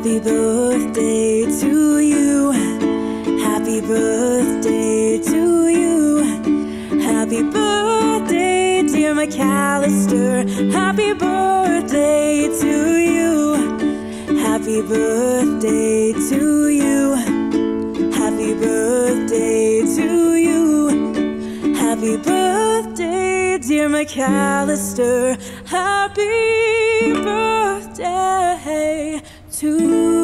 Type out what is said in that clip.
Happy birthday to you. Happy birthday to you. Happy birthday, dear Macalester. Happy birthday to you. Happy birthday to you. Happy birthday to you. Happy birthday, dear Macalester. Happy to